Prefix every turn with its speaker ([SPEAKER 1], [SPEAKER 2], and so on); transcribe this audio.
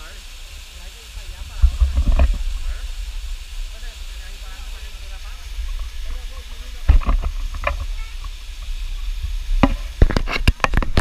[SPEAKER 1] heart.